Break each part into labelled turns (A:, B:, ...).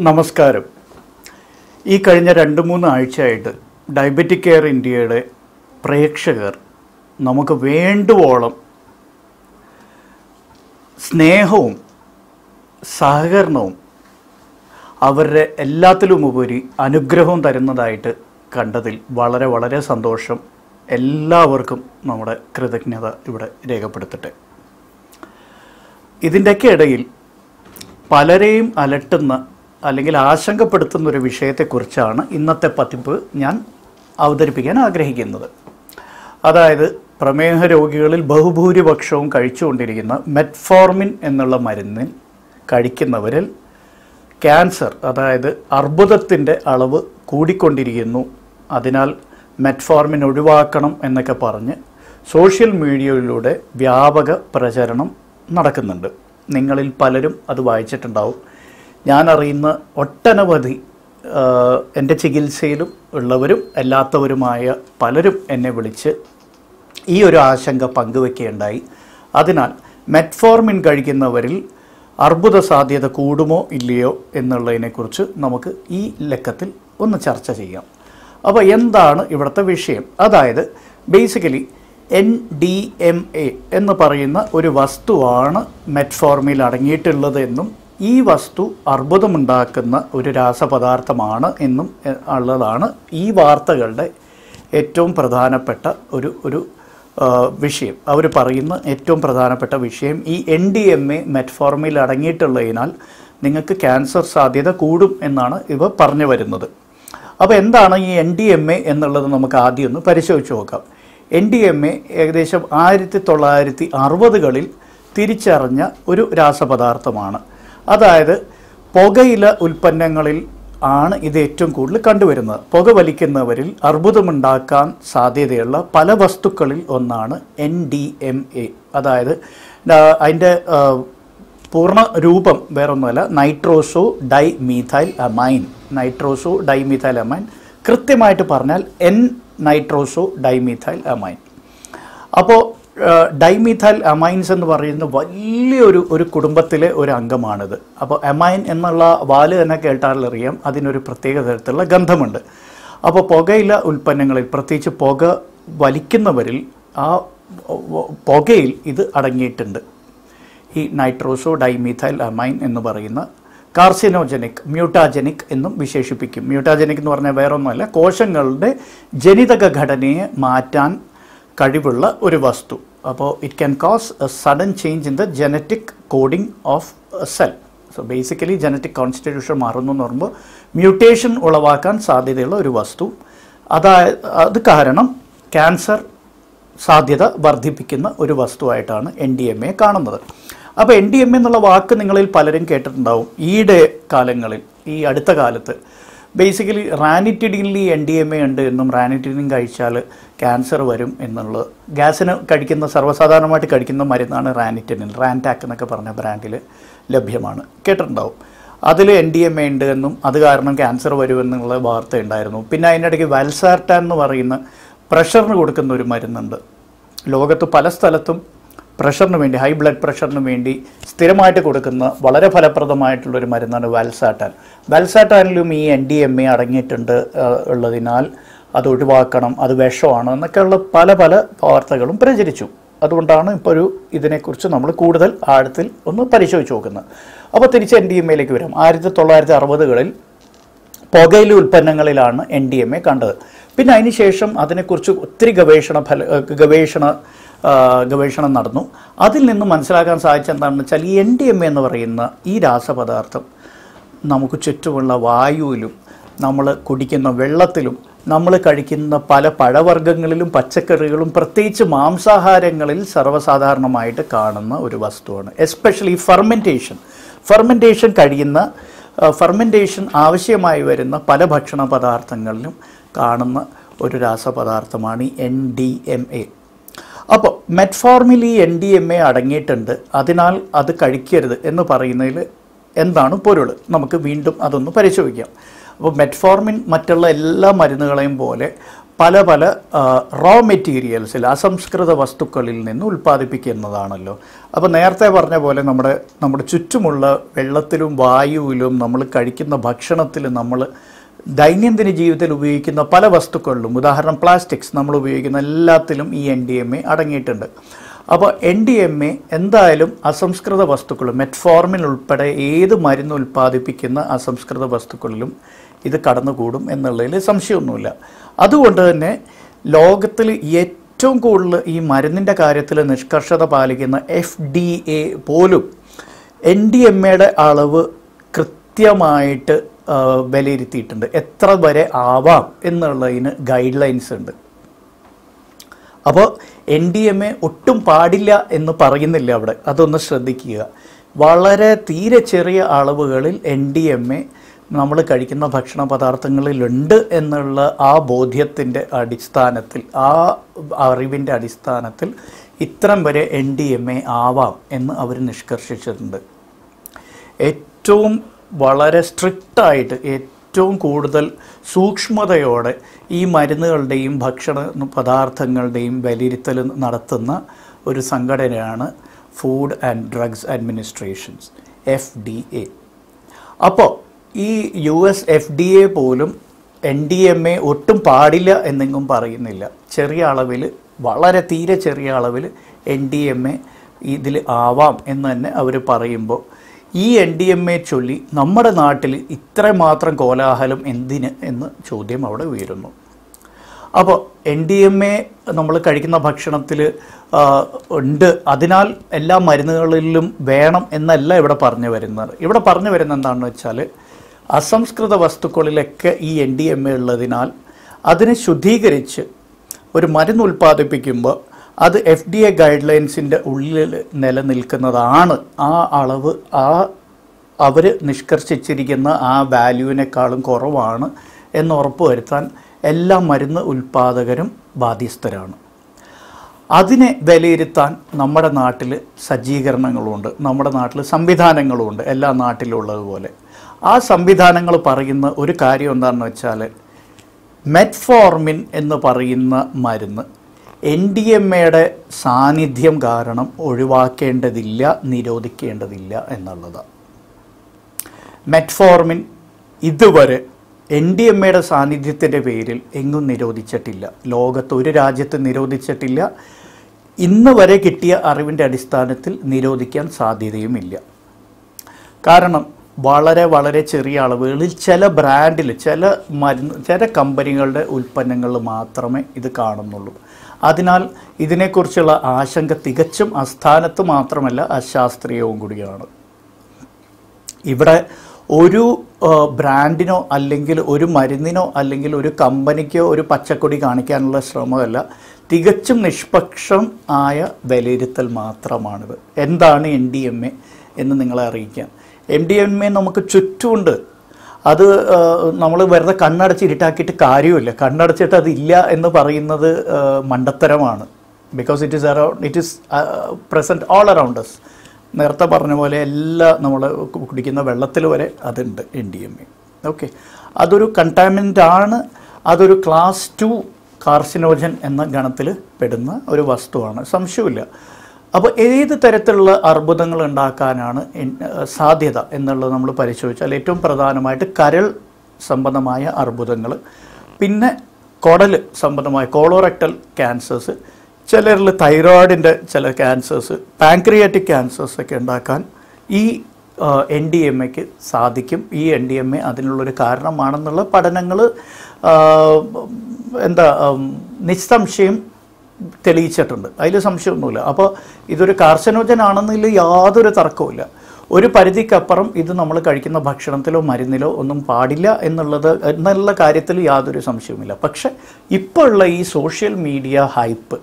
A: നമസ്കാരം. ഈ കഴിഞ്ഞ രണ്ട് മൂന്ന് ആഴ്ചയായിട്ട് ഡയബറ്റിക് കെയർ ഇന്ത്യയുടെ പ്രേക്ഷകർ നമുക്ക് വേണ്ടുവോളം സ്നേഹവും സഹകരണവും അവരുടെ എല്ലാത്തിലുമുപരി അനുഗ്രഹവും തരുന്നതായിട്ട് കണ്ടതിൽ വളരെ വളരെ സന്തോഷം. എല്ലാവർക്കും നമ്മുടെ കൃതജ്ഞത ഇവിടെ രേഖപ്പെടുത്തട്ടെ. ഇതിന്റെയൊക്കെ ഇടയിൽ പലരെയും അലട്ടുന്ന അല്ലെങ്കിൽ ആശങ്കപ്പെടുത്തുന്ന ഒരു വിഷയത്തെക്കുറിച്ചാണ് ഇന്നത്തെ പതിപ്പ് ഞാൻ അവതരിപ്പിക്കാൻ ആഗ്രഹിക്കുന്നത്. അതായത് പ്രമേഹ രോഗികളിൽ ബഹുഭൂരിപക്ഷവും കഴിച്ചുകൊണ്ടിരിക്കുന്ന മെറ്റ്ഫോർമിൻ എന്നുള്ള മരുന്നിൽ കഴിക്കുന്നവരിൽ ക്യാൻസർ അതായത് അർബുദത്തിന്റെ അളവ് കൂടിക്കൊണ്ടിരിക്കുന്നു. അതിനാൽ മെറ്റ്ഫോർമിൻ ഒഴിവാക്കണം എന്നൊക്കെ പറഞ്ഞ് സോഷ്യൽ മീഡിയയിലൂടെ വ്യാപക പ്രചരണം നടക്കുന്നുണ്ട്. നിങ്ങളിൽ പലരും അത് വായിച്ചിട്ടുണ്ടാവും. ഞാൻ അറിയുന്ന ഒട്ടനവധി എന്റെ ചികിത്സയിലും ഉള്ളവരും അല്ലാത്തവരുമായ പലരും എന്നെ വിളിച്ച് ഈ ഒരു ആശങ്ക പങ്കുവെക്കുകയുണ്ടായി. അതിനാൽ മെറ്റ്ഫോർമിൻ കഴിക്കുന്നവരിൽ അർബുദ സാധ്യത കൂടുമോ ഇല്ലയോ എന്നുള്ളതിനെക്കുറിച്ച് നമുക്ക് ഈ ലക്കത്തിൽ ഒന്ന് ചർച്ച ചെയ്യാം. അപ്പോൾ എന്താണ് ഇവിടുത്തെ വിഷയം? അതായത് basically N D M A എന്ന് പറയുന്ന ഒരു വസ്തുവാണ് മെറ്റ്ഫോർമിൽ അടങ്ങിയിട്ടുള്ളത് എന്നും ഈ വസ്തു അർബുദമുണ്ടാക്കുന്ന ഒരു രാസപദാർത്ഥമാണ് എന്നും ഉള്ളതാണ് ഈ വാർത്തകളുടെ ഏറ്റവും പ്രധാനപ്പെട്ട ഒരു ഒരു വിഷയം. അവർ പറയുന്ന ഏറ്റവും പ്രധാനപ്പെട്ട വിഷയം ഈ എൻ ഡി എം എ മെറ്റ്ഫോർമിൽ അടങ്ങിയിട്ടുള്ളതിനാൽ നിങ്ങൾക്ക് ക്യാൻസർ സാധ്യത കൂടും എന്നാണ് ഇവ പറഞ്ഞു വരുന്നത്. അപ്പോൾ എന്താണ് ഈ എൻ ഡി എം എ എന്നുള്ളത് നമുക്ക് ആദ്യം ഒന്ന് പരിശോധിച്ച് നോക്കാം. എൻ ഡി എം എ ഏകദേശം ആയിരത്തി തൊള്ളായിരത്തി അറുപതുകളിൽ തിരിച്ചറിഞ്ഞ ഒരു രാസപദാർത്ഥമാണ്. അതായത് പുകയില ഉൽപ്പന്നങ്ങളിൽ ആണ് ഇത് ഏറ്റവും കൂടുതൽ കണ്ടുവരുന്നത്. പുക വലിക്കുന്നവരിൽ അർബുദമുണ്ടാക്കാൻ സാധ്യതയുള്ള പല വസ്തുക്കളിൽ ഒന്നാണ് എൻ ഡി എം എ അതായത് അതിന്റെ പൂർണ രൂപം വേറൊന്നുമല്ല nitroso di methyl amine nitroso di methyl amine കൃത്യമായിട്ട് പറഞ്ഞാൽ N nitroso di methyl amine അപ്പോൾ ഡൈമീഥൈൽ അമൈൻസ് എന്ന് പറയുന്ന വലിയൊരു ഒരു കുടുംബത്തിലെ ഒരു അംഗമാണിത്. അപ്പോൾ അമൈൻ എന്നുള്ള വാൽ തന്നെ കേട്ടാലറിയാം. അതിനൊരു പ്രത്യേക തരത്തിലുള്ള ഗന്ധമുണ്ട്. അപ്പോൾ പുകയില ഉൽപ്പന്നങ്ങളിൽ പ്രത്യേകിച്ച് പുക വലിക്കുന്നവരിൽ ആ പുകയിൽ ഇത് അടങ്ങിയിട്ടുണ്ട്. ഈ നൈട്രോസോ ഡൈമീഥൈൽ അമൈൻ എന്ന് പറയുന്ന കാർസിനോജനിക് മ്യൂട്ടാജനിക് എന്നും വിശേഷിപ്പിക്കും. മ്യൂട്ടാജനിക് എന്ന് പറഞ്ഞാൽ വേറൊന്നുമല്ല കോശങ്ങളുടെ ജനിതക ഘടനയെ മാറ്റാൻ കഴിവുള്ള ഒരു വസ്തു. അപ്പോൾ it can cause a sudden change in the genetic coding of a cell so basically genetic constitution മാറുന്നു എന്ന് പറയുമ്പോൾ മ്യൂട്ടേഷൻ ഉളവാക്കാൻ സാധ്യതയുള്ള ഒരു വസ്തു. അതായത് അത് കാരണം ക്യാൻസർ സാധ്യത വർദ്ധിപ്പിക്കുന്ന ഒരു വസ്തുവായിട്ടാണ് എൻ ഡി എം എ കാണുന്നത്. അപ്പോൾ എൻ ഡി എം എ എന്നുള്ള വാക്ക് നിങ്ങളിൽ പലരും കേട്ടിട്ടുണ്ടാവും. ഈയിടെ കാലങ്ങളിൽ ഈ അടുത്ത കാലത്ത് ബേസിക്കലി റാനിറ്റിഡിനിൽ എൻ ഡി എം എ ഉണ്ട് എന്നും റാനിറ്റിഡിൻ കഴിച്ചാൽ ക്യാൻസർ വരും എന്നുള്ളത് ഗ്യാസിന് കഴിക്കുന്ന സർവസാധാരണമായിട്ട് കഴിക്കുന്ന മരുന്നാണ് റാനിറ്റിഡിൻ റാൻടാക്ക് എന്നൊക്കെ പറഞ്ഞ ബ്രാൻഡിൽ ലഭ്യമാണ്. കേട്ടിട്ടുണ്ടാവും. അതിൽ എൻ ഡി എം എ ഉണ്ട് എന്നും അത് കാരണം ക്യാൻസർ വരുമെന്നുള്ള വാർത്ത ഉണ്ടായിരുന്നു. പിന്നെ അതിനിടയ്ക്ക് വൽസാർട്ടാൻ എന്ന് പറയുന്ന പ്രഷറിന് കൊടുക്കുന്ന ഒരു മരുന്നുണ്ട്. ലോകത്ത് പല സ്ഥലത്തും പ്രഷറിന് വേണ്ടി ഹൈ ബ്ലഡ് പ്രഷറിന് വേണ്ടി സ്ഥിരമായിട്ട് കൊടുക്കുന്ന വളരെ ഫലപ്രദമായിട്ടുള്ളൊരു മരുന്നാണ് വാൽസാട്ടാൻ. വാൽസാട്ടാനിലും ഈ എൻ ഡി എം എ അടങ്ങിയിട്ടുണ്ട് ഉള്ളതിനാൽ അത് ഒഴിവാക്കണം അത് വിഷമാണ് എന്നൊക്കെയുള്ള പല പല വാർത്തകളും പ്രചരിച്ചു. അതുകൊണ്ടാണ് ഇപ്പോൾ ഒരു ഇതിനെക്കുറിച്ച് നമ്മൾ കൂടുതൽ ആഴത്തിൽ ഒന്ന് പരിശോധിച്ച് നോക്കുന്നത്. അപ്പോൾ തിരിച്ച് എൻ ഡി എം എയിലേക്ക് വരാം. ആയിരത്തി തൊള്ളായിരത്തി അറുപതുകളിൽ പുകയില ഉൽപ്പന്നങ്ങളിലാണ് എൻ ഡി എം എ കണ്ടത്. പിന്നെ അതിനുശേഷം അതിനെക്കുറിച്ച് ഒത്തിരി ഗവേഷണ ഫല ഗവേഷണ ഗവേഷണം നടന്നു. അതിൽ നിന്ന് മനസ്സിലാക്കാൻ സാധിച്ച എന്താണെന്ന് വെച്ചാൽ ഈ എൻ ഡി എം എന്ന് പറയുന്ന ഈ രാസപദാർത്ഥം നമുക്ക് ചുറ്റുമുള്ള വായുവിലും നമ്മൾ കുടിക്കുന്ന വെള്ളത്തിലും നമ്മൾ കഴിക്കുന്ന പല പഴവർഗങ്ങളിലും പച്ചക്കറികളും പ്രത്യേകിച്ച് മാംസാഹാരങ്ങളിൽ സർവസാധാരണമായിട്ട് കാണുന്ന ഒരു വസ്തുവാണ്. എസ്പെഷ്യലി ഫെർമെന്റേഷൻ ഫെർമെന്റേഷൻ കഴിയുന്ന ഫെർമെന്റേഷൻ ആവശ്യമായി വരുന്ന പല ഭക്ഷണ പദാർത്ഥങ്ങളിലും കാണുന്ന ഒരു രാസപദാർത്ഥമാണ് എൻ ഡി എം എ അപ്പോൾ മെറ്റ്ഫോർമിൽ ഈ എൻ ഡി എം എ അടങ്ങിയിട്ടുണ്ട്. അതിനാൽ അത് കഴിക്കരുത് എന്ന് പറയുന്നതിൽ എന്താണ് പൊരുൾ? നമുക്ക് വീണ്ടും അതൊന്ന് പരിശോധിക്കാം. അപ്പോൾ മെറ്റ്ഫോർമിൻ മറ്റുള്ള എല്ലാ മരുന്നുകളെയും പോലെ പല പല റോ മെറ്റീരിയൽസിൽ അസംസ്കൃത വസ്തുക്കളിൽ നിന്ന് ഉൽപ്പാദിപ്പിക്കുന്നതാണല്ലോ. അപ്പോൾ നേരത്തെ പറഞ്ഞ പോലെ നമ്മുടെ നമ്മുടെ ചുറ്റുമുള്ള വെള്ളത്തിലും വായുവിലും നമ്മൾ കഴിക്കുന്ന ഭക്ഷണത്തിലും നമ്മൾ ദൈനംദിന ജീവിതത്തിൽ ഉപയോഗിക്കുന്ന പല വസ്തുക്കളിലും ഉദാഹരണം പ്ലാസ്റ്റിക്സ് നമ്മൾ ഉപയോഗിക്കുന്ന എല്ലാത്തിലും ഈ എൻ ഡി എം എ അടങ്ങിയിട്ടുണ്ട്. അപ്പോൾ എൻ ഡി എം എ എന്തായാലും അസംസ്കൃത വസ്തുക്കൾ മെറ്റ്ഫോർമിൻ ഉൾപ്പെടെ ഏത് മരുന്ന് ഉൽപ്പാദിപ്പിക്കുന്ന അസംസ്കൃത വസ്തുക്കളിലും ഇത് കടന്നുകൂടും എന്നുള്ളതിൽ സംശയമൊന്നുമില്ല. അതുകൊണ്ട് തന്നെ ലോകത്തിൽ ഏറ്റവും കൂടുതൽ ഈ മരുന്നിന്റെ കാര്യത്തിൽ നിഷ്കർഷത പാലിക്കുന്ന എഫ് ഡി എ പോലും എൻ ഡി എം എയുടെ അളവ് കൃത്യമായിട്ട് വിലയിരുത്തിയിട്ടുണ്ട്. എത്ര വരെ ആവാം എന്നുള്ളതിന് ഗൈഡ് ലൈൻസ് ഉണ്ട്. അപ്പോൾ എൻ ഡി എം എ ഒട്ടും പാടില്ല എന്ന് പറയുന്നില്ല അവിടെ. അതൊന്ന് ശ്രദ്ധിക്കുക. വളരെ തീരെ ചെറിയ അളവുകളിൽ എൻ ഡി എം എ നമ്മൾ കഴിക്കുന്ന ഭക്ഷണ പദാർത്ഥങ്ങളിലുണ്ട് എന്നുള്ള ആ ബോധ്യത്തിന്റെ അടിസ്ഥാനത്തിൽ ആ അറിവിന്റെ അടിസ്ഥാനത്തിൽ ഇത്രം വരെ എൻ ഡി എം എ ആവാം എന്ന് അവർ നിഷ്കർഷിച്ചിട്ടുണ്ട്. ഏറ്റവും വളരെ സ്ട്രിക്റ്റായിട്ട് ഏറ്റവും കൂടുതൽ സൂക്ഷ്മതയോടെ ഈ മരുന്നുകളുടെയും ഭക്ഷണ പദാർത്ഥങ്ങളുടെയും വിലയിരുത്തൽ നടത്തുന്ന ഒരു സംഘടനയാണ് food and drugs administrations F D A അപ്പോൾ ഈ U S F D A പോലും എൻ ഡി എം എ ഒട്ടും പാടില്ല എന്നെങ്കും പറയുന്നില്ല. ചെറിയ അളവിൽ വളരെ തീരെ ചെറിയ അളവിൽ എൻ ഡി എം എ ഇതിൽ ആവാം എന്ന് തന്നെ അവർ പറയുമ്പോൾ ഈ എൻ ഡി എം എ ചൊല്ലി നമ്മുടെ നാട്ടിൽ ഇത്രമാത്രം കോലാഹലം എന്തിന് എന്ന് ചോദ്യം അവിടെ ഉയരുന്നു. അപ്പോൾ എൻ ഡി എം എ നമ്മൾ കഴിക്കുന്ന ഭക്ഷണത്തിൽ ഉണ്ട്. അതിനാൽ എല്ലാ മരുന്നുകളിലും വേണം എന്നല്ല ഇവിടെ പറഞ്ഞു വരുന്നത്. ഇവിടെ പറഞ്ഞു വരുന്നത് എന്താണെന്ന് വെച്ചാൽ അസംസ്കൃത വസ്തുക്കളിലൊക്കെ ഈ എൻ ഡി എം എ ഉള്ളതിനാൽ അതിനെ ശുദ്ധീകരിച്ച് ഒരു മരുന്ന് ഉൽപ്പാദിപ്പിക്കുമ്പോൾ അത് എഫ് ഡി എ ഗൈഡ് ലൈൻസിന്റെ ഉള്ളിൽ നിലനിൽക്കുന്നതാണ്. ആ അളവ് ആ അവർ നിഷ്കർഷിച്ചിരിക്കുന്ന ആ വാല്യൂവിനേക്കാളും കുറവാണ് എന്ന് ഉറപ്പുവരുത്താൻ എല്ലാ മരുന്ന് ഉൽപ്പാദകരും ബാധ്യസ്ഥരാണ്. അതിനെ വിലയിരുത്താൻ നമ്മുടെ നാട്ടിൽ സജ്ജീകരണങ്ങളുണ്ട്. നമ്മുടെ നാട്ടിൽ സംവിധാനങ്ങളുമുണ്ട് എല്ലാ നാട്ടിലുള്ളതുപോലെ. ആ സംവിധാനങ്ങൾ പറയുന്ന ഒരു കാര്യം എന്താണെന്ന് വെച്ചാൽ മെറ്റ്ഫോർമിൻ എന്ന് പറയുന്ന മരുന്ന് എൻ ഡി എം എയുടെ സാന്നിധ്യം കാരണം ഒഴിവാക്കേണ്ടതില്ല നിരോധിക്കേണ്ടതില്ല എന്നുള്ളത്. മെറ്റ്ഫോർമിൻ ഇതുവരെ എൻ ഡി എം എയുടെ സാന്നിധ്യത്തിന്റെ പേരിൽ എങ്ങും നിരോധിച്ചിട്ടില്ല. ലോകത്ത് ഒരു രാജ്യത്ത് നിരോധിച്ചിട്ടില്ല. ഇന്ന് വരെ കിട്ടിയ അറിവിന്റെ അടിസ്ഥാനത്തിൽ നിരോധിക്കാൻ സാധ്യതയുമില്ല. കാരണം വളരെ വളരെ ചെറിയ അളവുകളിൽ ചില ബ്രാൻഡിൽ ചില മരുന്ന് ചില കമ്പനികളുടെ ഉൽപ്പന്നങ്ങളിൽ മാത്രമേ ഇത് കാണുന്നുള്ളൂ. അതിനാൽ ഇതിനെക്കുറിച്ചുള്ള ആശങ്ക തികച്ചും അസ്ഥാനത്ത് മാത്രമല്ല അശാസ്ത്രീയവും കൂടിയാണ്. ഇവിടെ ഒരു ബ്രാൻഡിനോ അല്ലെങ്കിൽ ഒരു മരുന്നിനോ അല്ലെങ്കിൽ ഒരു കമ്പനിക്കോ ഒരു പച്ചക്കൊടി കാണിക്കാനുള്ള ശ്രമമല്ല തികച്ചും നിഷ്പക്ഷം ആയ വിലയിരുത്തൽ മാത്രമാണിത്. എന്താണ് എൻ ഡി എം എ എന്ന് നിങ്ങളെ അറിയിക്കാം. എം ഡി എം എ നമുക്ക് ചുറ്റുമുണ്ട്. അത് നമ്മൾ വെറുതെ കണ്ണടച്ച് ഇരുട്ടാക്കിയിട്ട് കാര്യമില്ല കണ്ണടച്ചിട്ട് അതില്ല എന്ന് പറയുന്നത് മണ്ടത്തരമാണ്. Because it is around it is present all around us. നേരത്തെ പറഞ്ഞ പോലെ എല്ലാ നമ്മൾ കുടിക്കുന്ന വെള്ളത്തിൽ വരെ അതുണ്ട് N D M A okay അതൊരു കണ്ടാമിനന്റ് ആണ്. അതൊരു ക്ലാസ് ടു കാർസിനോജൻ എന്ന ഗണത്തിൽ പെടുന്ന ഒരു വസ്തുവാണ്. സംശയമില്ല അപ്പോൾ ഏത് തരത്തിലുള്ള അർബുദങ്ങൾ ഉണ്ടാക്കാനാണ് സാധ്യത എന്നുള്ളത് നമ്മൾ പരിശോധിച്ചാൽ ഏറ്റവും പ്രധാനമായിട്ട് കരൾ സംബന്ധമായ അർബുദങ്ങൾ പിന്നെ കുടൽ സംബന്ധമായ കോളോറക്ടൽ ക്യാൻസേഴ്സ് ചിലരിൽ തൈറോയിഡിന്റെ ചില ക്യാൻസേഴ്സ് പാൻക്രിയാറ്റിക് ക്യാൻസേഴ്സ് ഒക്കെ ഉണ്ടാക്കാൻ ഈ എൻ ഡി എം എക്ക് സാധിക്കും. ഈ എൻ ഡി എം എ അതിനുള്ളൊരു കാരണമാണെന്നുള്ള പഠനങ്ങൾ എന്താ നിസ്സംശയം തെളിയിച്ചിട്ടുണ്ട്. അതിൽ സംശയമൊന്നുമില്ല. അപ്പോൾ ഇതൊരു കാർസനോജൻ ആണെന്നതിൽ യാതൊരു തർക്കവുമില്ല ഒരു പരിധിക്കപ്പുറം ഇത് നമ്മൾ കഴിക്കുന്ന ഭക്ഷണത്തിലോ മരുന്നിലോ ഒന്നും പാടില്ല എന്നുള്ളത് എന്നുള്ള കാര്യത്തിൽ യാതൊരു സംശയവുമില്ല. പക്ഷെ ഇപ്പോൾ ഉള്ള ഈ സോഷ്യൽ മീഡിയ ഹൈപ്പ്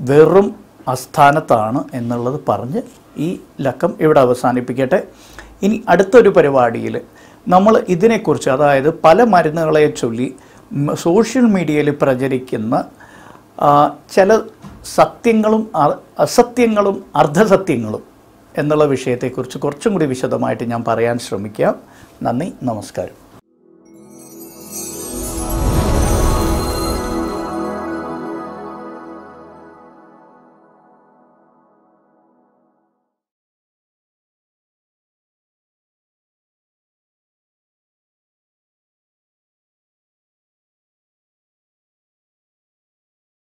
A: വെറും അസ്ഥാനത്താണ് എന്നുള്ളത് പറഞ്ഞ് ഈ ലക്കം ഇവിടെ അവസാനിപ്പിക്കട്ടെ. ഇനി അടുത്തൊരു പരിപാടിയിൽ നമ്മൾ ഇതിനെക്കുറിച്ച് അതായത് പല മരുന്നുകളെ ചൊല്ലി സോഷ്യൽ മീഡിയയിൽ പ്രചരിക്കുന്ന ചില സത്യങ്ങളും അസത്യങ്ങളും അർദ്ധസത്യങ്ങളും എന്നുള്ള വിഷയത്തെക്കുറിച്ച് കുറച്ചും കൂടി വിശദമായിട്ട് ഞാൻ പറയാൻ ശ്രമിക്കാം. നന്ദി നമസ്കാരം.